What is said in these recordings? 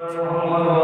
Amen.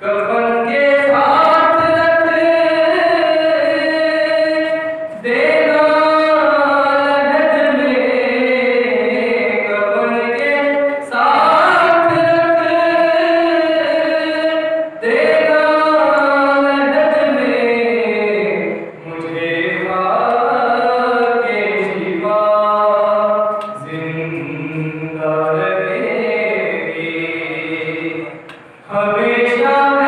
Governor Amen.